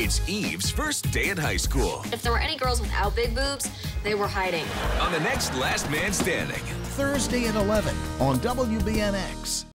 It's Eve's first day at high school. If there were any girls without big boobs, they were hiding. On the next Last Man Standing. Thursday at 11 on WBNX.